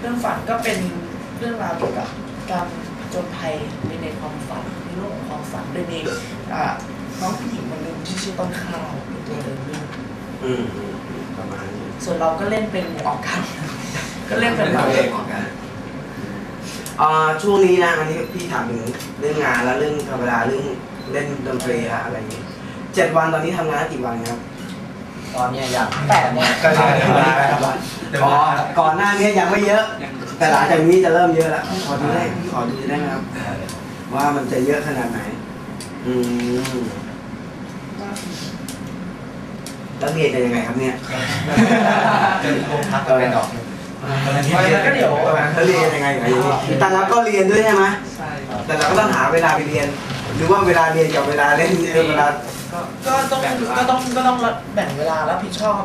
เรื่องฝันก็เป็นเรื่องราวเกี่ยวกับการจนภัยในในความฝันในโลกของความฝันโดยมีอ่าน้องผู้หญิงคนหนึ่งที่ชื่อต้นข้าวเป็นตัวเดินเรื่องอืมอืมอืมประมาณนี้ส่วนเราก็เล่นเป็นออกกันก็เล่นเป็นแบบเองของกันอ่าช่วงนี้นะอันนี้พี่ถามถึงเรื่องงานแล้วเรื่องธรรมดาเรื่องเล่นดนตรีอะอะไรอย่างงี้เจ็ดวันตอนนี้ทำงานกี่วันครับตอนเนี้ยอย่างแปดเนี่ยก็ได้ได้ อ๋อก่อนหน้านี้ยังไม่เยอะ แต่หลังจากนี้จะเริ่มเยอะแล้วขอดูได้พี่ขอดูได้ไหมครับ ว่ามันจะเยอะขนาดไหน อืมแล้วเรียนจะยังไงครับเนี่ยจะมีโครงพักไปดอกแล้วก็เดี๋ยวแล้วเรียนยังไงอย่างนี้แต่เราก็เรียนด้วยใช่ไหมใช่แต่เราก็ต้องหาเวลาไปเรียน หรือว่าเวลาเรียนกับเวลาเล่นเออเวลาก็ต้องก็ต้องก็ต้องแบ่งเวลารับผิดชอบ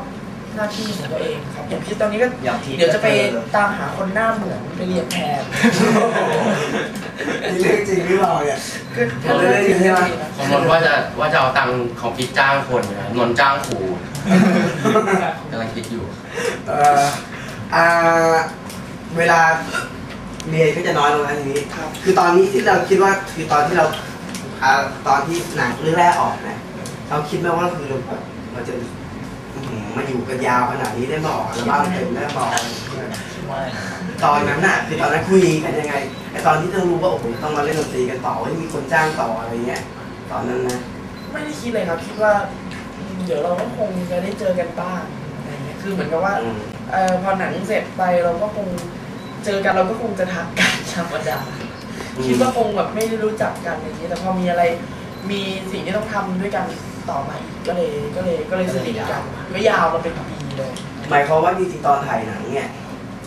หน้าที่ของตัวเองครับอย่างพี่ตอนนี้ก็อย่างที่ เดี๋ยวจะไปตามหาคนหน้าเหมือนไปเรียนแทนนี่เรื่องจริงหรือเปล่าเนี่ย ก็เอาเล่นๆใช่ไหมสมมติว่าจะว่าจะเอาตังค์ของพี่จ้างคนนะนนท์จ้างครูกำลังคิดอยู่ เอ่ออ่าเวลาเรียนก็จะน้อยลงแล้วทีนี้ครับ คือตอนนี้ที่เราคิดว่าคือตอนที่เราอ่าตอนที่หนังเรื่องแรกออกเนี่ยเราคิดไหมว่าคือเราแบบเราจะอื้อหือ มาอยู่กันยาวขนาดนี้ได้มาออกอัลบั้มเต็มได้มาออกตอนนั้นน่ะคือตอนนั้นคุยกันยังไงไอตอนที่ต้องรู้ว่าโอ้โหต้องมาเล่นดนตรีกันต่อว่ามีคนจ้างต่ออะไรเงี้ย ตอนนั้นนะไม่ได้คิดเลยครับคิดว่าอืมเดี๋ยวเราก็คงจะได้เจอกันบ้างอะไรเงี้ยคือเหมือนกับว่าอืมเอ่อพอหนังเสร็จไปเราก็คงเจอกันเราก็คงจะทักกันธรรมดาคิดว่าคงแบบไม่ได้รู้จักกันอย่างนี้แต่พอมีอะไรมีสิ่งที่ต้องทำด้วยกัน ต่อมาอีกก็เลยก็เลยก็เลยสนิทกันก็ยาวมาเป็นปีเลยหมายความว่าจริงๆตอนถ่ายหนังเนี่ย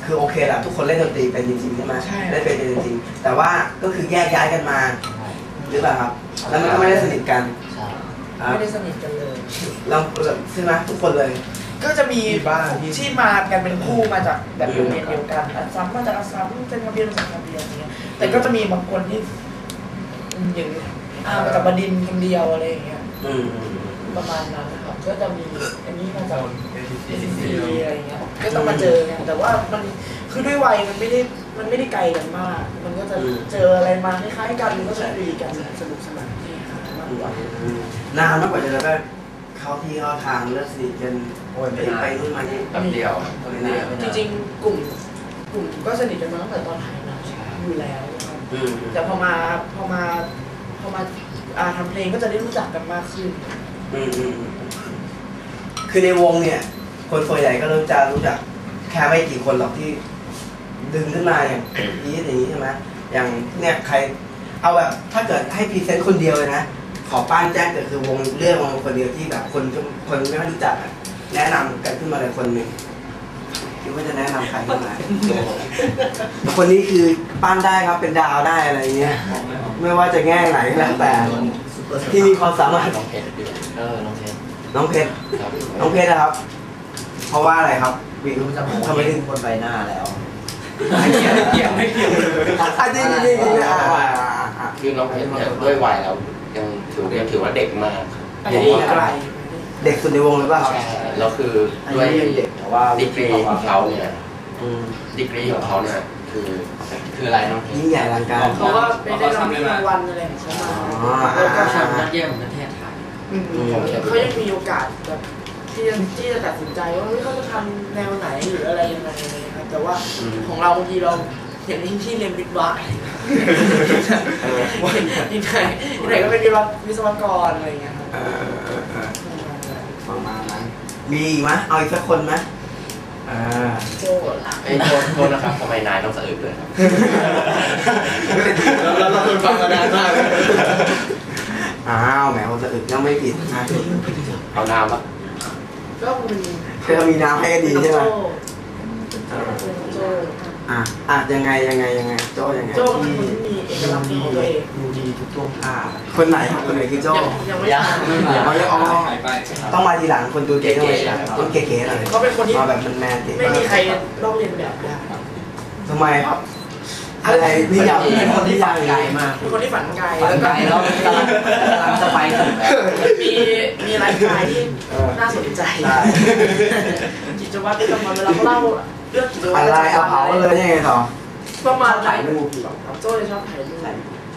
คือโอเคแหละทุกคนเล่นดนตรีเป็นจริงๆใช่ไหมใช่เล่นเป็นจริงๆแต่ว่าก็คือแยกย้ายกันมาหรือเปล่าครับ แล้วมันก็ไม่ได้สนิทกันใช่อ่าไม่ได้สนิทกันเลยเราใช่ไหมทุกคนเลย ก็จะมีมีบ้างที่ที่มากันเป็นคู่มาจากแบบโรงเรียนเดียวกันอันซ้ำมาจากอันซ้ำเป็นทะเบียนมาจากทะเบียนอย่างเงี้ยแต่ก็จะมีบางคนที่อืมอย่างอามาจากบดินทร์คนเดียวอะไรอย่างเงี้ยอืม ประมาณนั้นนะครับก็จะมีอันนี้มาจากเอซีอะไรอย่างเงี้ยก็ต้องมาเจอกันแต่ว่ามันคือด้วยวัยมันไม่ได้มันไม่ได้ไกลกันมาก มันก็จะเจออะไรมาคล้ายๆกันมันก็จะคุยกันสนุกสนานนี่ค่ะมากกว่านานมากกว่าจะแบบเข้าที่เข้าทางเลิกสนิทกันโอ้ยไปไม่ไปนานนู่นมานี่แป๊บเดียวไม่นานจริงๆกลุ่มกลุ่มก็สนิทกันมาตั้งแต่ตอนถ่ายหนังอยู่แล้วครับอืมแต่พอมาพอมาพอมาอ่าทำเพ ลงก็จะได้รู้จักกันมากขึ้น อืมอืมคือในวงเนี่ย คนส่วนใหญ่ก็เรู้จะรู้จักแค่ไม่กี่คนหรอกที่ ดึงขึ้นมาอย่างนี้อย่างนี้ใช่ไหมอย่างเนี่ยใคร เอาแบบถ้าเกิดให้พรีเซนต์คนเดียวเลยนะขอป้านแจ้งเกิดคือวงเรื่องวงคนเดียวที่แบบคนคนไม่ค่อยรู้จักอะแนะนำกันขึ้นมาเลยคนหนึ่ง คิดว่าจะแนะนำใครขึ้นมาคนนี้คือป้านได้ครับเป็นดาวได้อะไรเงี้ย ไม่ว่าจะแง่ไหนก็แล้วแต่ ที่มีความสามารถน้องเพชรด้วยเออน้องเทนน้องเพชรครับน้องเพชรนะครับ เพราะว่าอะไรครับวิรู้วจะบอกทำไมถึงบนใบหน้าแล้วไม่เกี่ยวไม่เกี่ยวไม่เกี่ยวอะจริงจริงจริงอะอะอะอะคือน้องเพชรเนี่ยด้วยวัยเรายังถือยังถือว่าเด็กมากไปได้ไกล เด็กสุดในวงเลยป่ะครับ แล้วคืออันด้วยนี้ยังเด็กแต่ว่าดีกรีของเขาเนี่ยอืมดีกรีของเขาเนี่ยคือ คืออะไรน้องเพชรยิ่งใหญ่อลังการ เขาก็ไปได้รางวัลรางวัลอะไรของเขามาอ๋อแล้วก็แชมป์ยอดเยี่ยมประเทศไทยอืมเขายังมีโอกาสแบบที่จะที่จะตัดสินใจว่าเฮ้ยเขาจะทำแนวไหนหรืออะไรยังไงอะไรอย่างเงี้ยครับแต่ว่าของเราบางทีเราเห็นที่เรียนวิทย์วะที่ไหนที่ไหนก็เป็นวิศววิศวกรอะไรอย่างเงี้ยครับ เออ มีอีกไหมเอาอีกสักคนไหมอ่าโจ้ไอ้ยโทษโทษนะครับทำไมนายต้องสะอึกเลยครับเราเราคนฟังมานานมากอ้าวแหมคนจะอึดยังไม่ผิดนะเอาน้ำปะก็มีคือมีน้ำให้ก็ดีใช่ไหมโจ้โจ้อะอะยังไงยังไงยังไงโจ้ยังไงโจ้ก็เป็นคนที่มีเอกลักษณ์ของตัวเอง ดูดีทุกท่วงท่าคนไหนครับคนไหนคือโจ้ยังไม่ยังทราบอ๋อยังอ๋อต้องมาทีหลังคนตัวเก๋ต้องมาทีหลังต้องเก๋ๆหน่อยเขาเป็นคนที่มาแบบมันแมนๆเก๋ไม่มีใครลอกเลียนแบบได้ทำไมครับอะไรนี่อยากเป็นคนที่ฝันไกลมากเป็นคนที่ฝันไกลฝันแล้วไกก็ลแล้วกำลังกำลังจะไปถึงแล้วมีมีไลฟ์สไตล์ที่น่าสนใจใช่กิจวัตรประจำวันเวลาเขาเล่าเลือกกิจวัตรอะไรเอาเผาเลยยังไงต่อประมาณถ่ายรูปโจ้จะชอบถ่ายรูป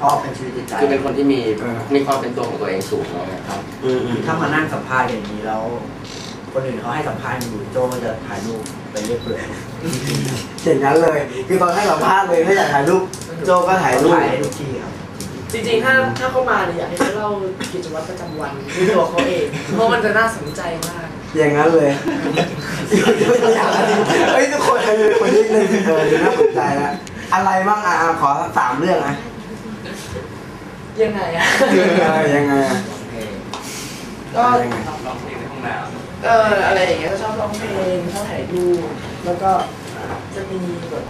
ชอบเป็นชีวิตจิตใจคือเป็นคนที่มีเออมีความเป็นตัวของตัวเองสูงแล้วไงครับอืมอืมถ้ามานั่งสัมภาษณ์อย่างนี้แล้วคนอื่นเขาให้สัมภาษณ์อยู่โจ้ก็จะถ่ายรูปไปเรื่อยเปื่อยอย่างนั้นเลย คือตอนให้สัมภาษณ์เลยถ้าอยากถ่ายรูปโจก็ถ่ายรูปถ่ายให้ทุกที่ครับจริงๆ ถ้าถ้าเขามาเนี่ยอยากให้เขาเล่ากิจวัตรประจำวันด้วยตัวเขาเอง เพราะมันจะน่าสนใจมาก อย่างนั้นเลยอยากเฮ้ยทุกคนใครเป็นคนที่หนึ่งเออดูน่าสนใจนะอะไรบ้างอะอะขอสามเรื่องนะ ยังไงอะเออยังไงอะก็ยังไงเอออะไรอย่างเงี้ยก็ชอบร้องเพลงชอบถ่ายรูปแล้วก็จะมีแบบ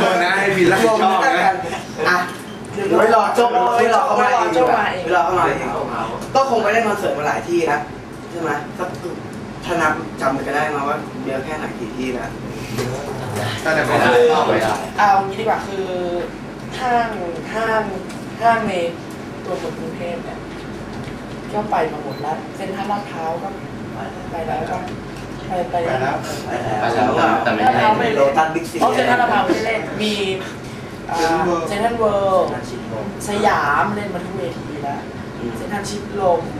โดนนะให้บินรับผิดชอบนะอะไม่รอโจไม่รอเข้ามาเองโจ้มาเองไม่รอเข้ามาเองก็คงไปเล่นคอนเสิร์ตมาหลายที่นะใช่ไหมสัก ถ้านับจำกันได้มาว่าเยอะแค่ไหนกี่ที่แล้วตั้งแต่ไม่ไม่ได้ได้เข้าไม่ได้เอางี้ดีกว่าคือห้างห้างห้างในตัวเมืองกรุงเทพเนี่ยก็ไปมาหมดแล้วเซ็นทรัลลาดพร้าวก็ไปแล้วก็ไปไปไปแล้วไปไปแล้วแต่ไม่ได้ลาดพร้าวไม่โลเล่นตัสบิ๊กซีอ๋อเซ็นทรัลลาดพร้าวไม่ได้เล่นมีอ่าเซ็นทรัลเวิลด์นาชินโลกสยามเล่นมาทุกเวทีแล้วเซ็นทรัลชิดลมอะไรอะแ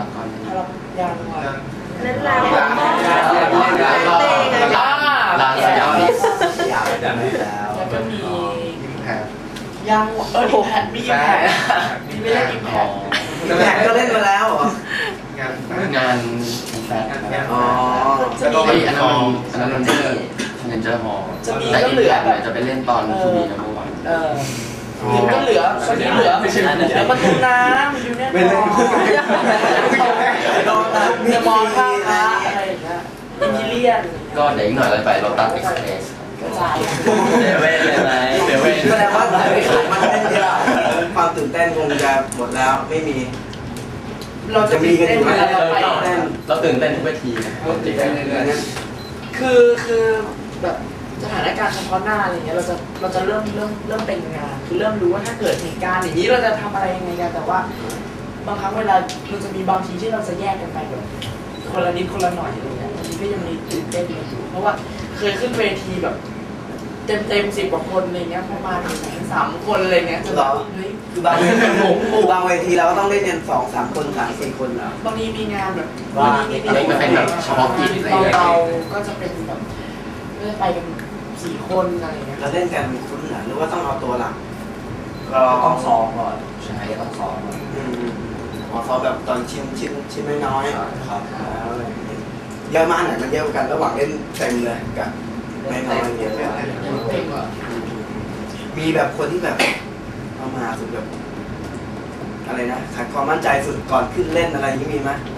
ล้วก็พลังยางว่ะเล่นแล้วร้านร้านสยามนิสสยามแบบนี้แล้วแล้วก็มีแพ้ยางว่ะเออมีแพทมีอิมแพคมีไม่เล่นอิมแพอ๋อคแขกก็เล่นมาแล้วเหรองานงานแฟนอ๋อจะก็มีอันนั้นมันอันนั้นมันนี่เนเจอร์ฮอลแต่ก็อินเหลืแพอคเนี่ยจะไปเล่นตอนทีวีนะเมื่อวาน เออทีมก็เหลือตอนนี้เหลือเหลือประตูน้ำอยู่เนี่ยมอโลตัสบิ๊เดกมอซีท่าพระอะไรอย่างเงี้ยอินทิเลียนก็เดี๋ยวอีกหน่อยเราไปโรตัสเอ็กซ์เพรสกระจายเดเว่นเลยไหมเดเว่นแสดงว่าไม่ขายมันเล่นเยอะความตื่นเต้นคงจะหมดแล้วไม่มี เราจะมีเล่นเวลาเราไปเราตื่นเต้นทุกเวทีนะตื่นเต้นเรื่อยคือคือแบบ สถานการณ์เฉพาะหน้าอะไรเงี้ยเราจะเราจะเริ่มเริ่มเริ่มเป็นงาน คือเริ่มรู้ว่าถ้าเกิดเหตุการณ์อย่างนี้เราจะทำอะไรยังไงกันแต่ว่า บางครั้งเวลาเราจะมีบางทีที่เราจะแยกกันไปแบบคนละนิดคนละหน่อยอะไรเงี้ยบางทีก็ยังมีตื่นเต้นกันอยู่เพราะว่าเคยขึ้นเวทีแบบเต็มเต็มสิบกว่าคนอะไรเงี้ยประมาณสามคนอะไรเงี้ยจะแบบเฮ้ยคือบางเวทีคือบางเวทีเราก็ต้องเล่นกันสองสามคนสามสี่คนแล้วบางทีมีงานแบบว่ามีๆอันนี้มันเป็นแบบเฉพาะกิจอะไรอย่างเงี้ยเบาๆก็จะเป็นแบบก็จะไปกัน สี่คนอะไรเงี้ยเราเล่นกันคุ้นหรือหรือว่าต้องเอาตัวหลักก็ต้องซ้อมก่อนใช่ต้องซ้อมก่อนอืมอ๋อเขาแบบตอนชิ้นชิ้นชิ้นน้อยๆ ครับแล้วอะไรอย่างเงี้ยเยอะมากไหนมันเยอะกว่ากันระหว่างเล่นเต็มเลยกับไม่น้อยเยอะเลยเต็มอะมีแบบคนที่แบบเอามาสุดแบบอะไรนะขาดความมั่นใจสุดก่อนขึ้นเล่นอะไรอย่างนี้มีไหมโ